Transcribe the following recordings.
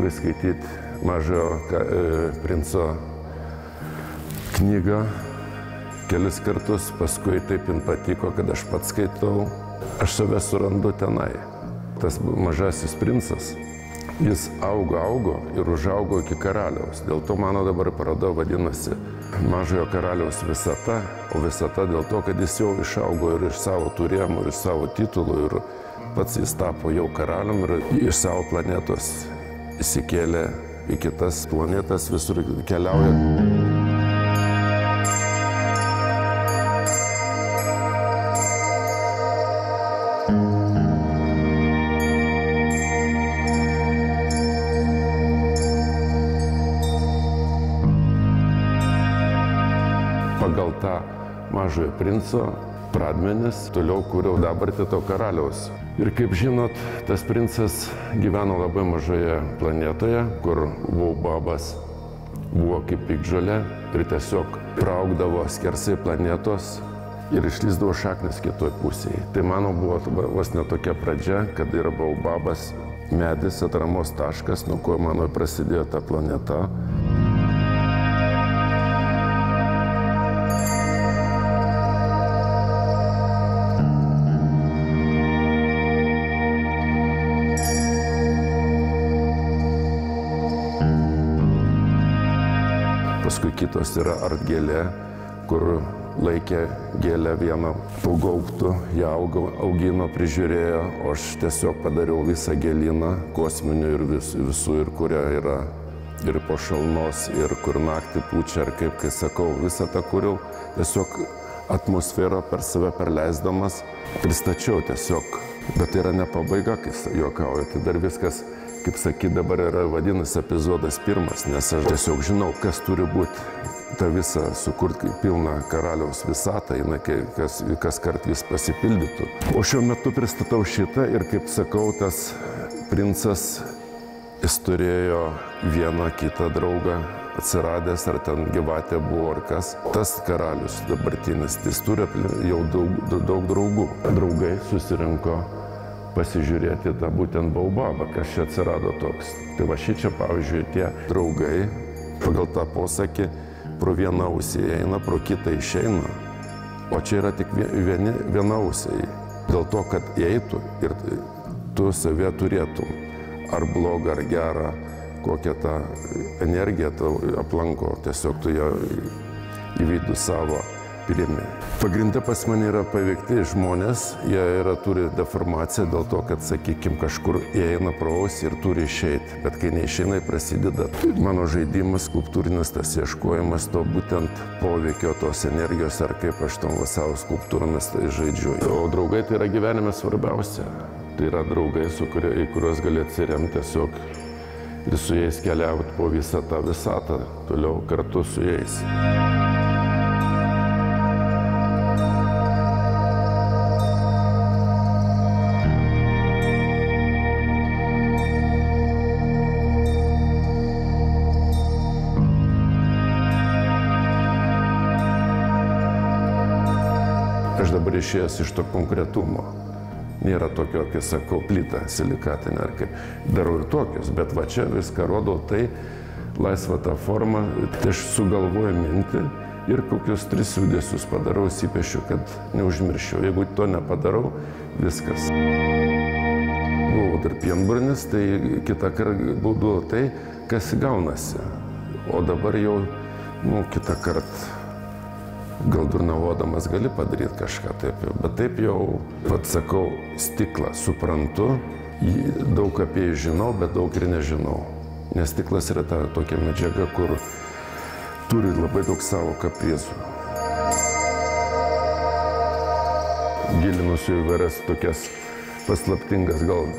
priskaityti mažojo e, princo knygą kelis kartus, paskui taip jin patiko, kad aš pats skaitau. Aš save surandu tenai. Tas mažasis princas, jis augo, augo ir užaugo iki karaliaus. Dėl to mano dabar paroda vadinasi Mažojo karaliaus visata, o visata dėl to, kad jis jau išaugo ir iš savo turėjimų, ir iš savo titulų, ir pats jis tapo jau karalium ir iš savo planetos įsikėlė į kitas planetas, visur keliauja. pagal tą mažojo princo pradmenis toliau kūriau dabartį to karaliaus. Ir kaip žinot, tas princas gyveno labai mažoje planetoje, kur buvo babas, buvo kaip pikžolė ir tiesiog praugdavo skersai planetos ir išlysdavo šaknis kitoj pusėje. Tai mano buvo vos netokia pradžia, kad yra baubabas medis, atramos taškas, nuo ko mano prasidėjo ta planeta. Paskui kitos yra artgėlė, kur laikė gėlę vieną po gaubtų, ją augo, augino, prižiūrėjo, o aš tiesiog padariau visą gėlyną kosminių ir vis, visų, ir kuria yra ir po šalnos, ir kur naktį pučia, ir kaip, kai sakau, visą tą kūriau, tiesiog atmosferą per save perleisdamas, pristačiau tiesiog. Bet tai yra ne pabaiga, kai juokauju, tai dar viskas kaip sakyt, dabar yra vadinasi epizodas pirmas, nes aš tiesiog žinau, kas turi būti tą visą sukurti pilną karaliaus visatą, jinai kas, kas kart vis pasipildytų. O šiuo metu pristatau šitą ir kaip sakau, tas princas, jis turėjo vieną kitą draugą atsiradęs, ar ten gyvatė buvo, ar kas. Tas karalius dabartinis, jis turi jau daug, daug draugų. Draugai susirinko pasižiūrėti tą būtent baubabą, kas čia atsirado toks. Tai va šičia, pavyzdžiui, tie draugai pagal tą posakį pro vieną ausį eina, pro kitą išeina. O čia yra tik vie- vieni, vienausiai. Dėl to, kad eitų ir tu save turėtum. Ar blogą, ar gerą, kokią tą energiją tau aplanko. Tiesiog tu ją į vidų savo priimi. Pagrindė pas mane yra paveikti žmonės, jie yra, turi deformaciją dėl to, kad, sakykime, kažkur įeina pro ausį ir turi išeiti, bet kai neišeina, prasideda mano žaidimas, skulptūrinis tas ieškojimas to būtent poveikio tos energijos, ar kaip aš tom savo skulptūromis tai žaidžiu. O draugai tai yra gyvenime svarbiausia. Tai yra draugai, kurie, į kuriuos gali atsiremti tiesiog ir su jais keliauti po visą tą visatą, toliau kartu su jais. Dabar išėjęs iš to konkretumo. Nėra tokio, kai sakau, plyta silikatinė, ar kaip darau ir tokius, bet va čia viską rodau tai, laisvą tą formą, tai aš sugalvoju mintį ir kokius tris judesius padarau, įsipiešiu, kad neužmirščiau. Jeigu to nepadarau, viskas. Buvau dar pienburnis, tai kitą kartą būdavo tai, kas gaunasi. O dabar jau, nu, kitą kartą gal durnavodamas gali padaryti kažką taip, bet taip jau, pats sakau, stiklą suprantu, jį daug apie jį žinau, bet daug ir nežinau. Nes stiklas yra ta tokia medžiaga, kur turi labai daug savo kaprizų. Gilinusiu į vairias tokias paslaptingas gal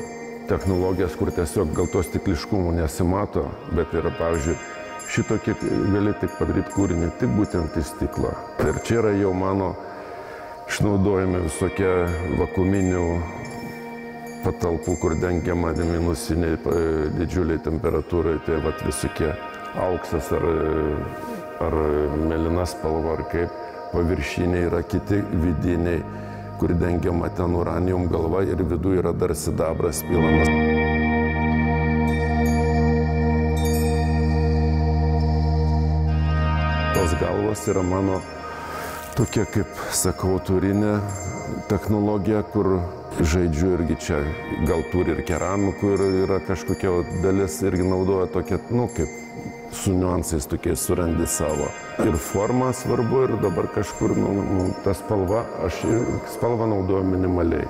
technologijas, kur tiesiog gal to stikliškumo nesimato, bet yra, pavyzdžiui, šitokį gali tik padaryti kūrinį tik būtent į stiklą. Ir čia yra jau mano išnaudojami visokie vakuminių patalpų, kur dengiama minusiniai didžiuliai temperatūrai, tai vat visokie auksas ar, ar melina spalva ar kaip, paviršiniai yra kiti vidiniai, kur dengiama ten uranium galva ir viduje yra dar sidabras pilamas. Tos galvos yra mano tokia, kaip sakau, turinė technologija, kur žaidžiu irgi čia, gal turi ir keramikų, ir yra kažkokia dalis irgi naudoja tokia, nu, kaip su niuansais tokiais surandi savo. Ir forma svarbu, ir dabar kažkur, nu, nu, ta spalva, aš spalvą naudoju minimaliai.